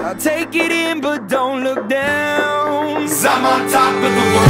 I'll take it in, but don't look down. Cause I'm on top of the world,